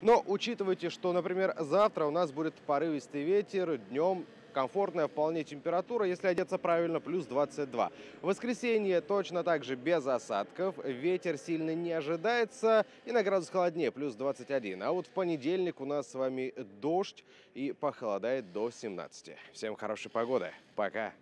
Но учитывайте, что, например, завтра у нас будет порывистый ветер, днем комфортная вполне температура, если одеться правильно, плюс 22. В воскресенье точно так же без осадков, ветер сильно не ожидается и на градус холоднее, плюс 21. А вот в понедельник у нас с вами дождь и похолодает до 17. Всем хорошей погоды. Пока.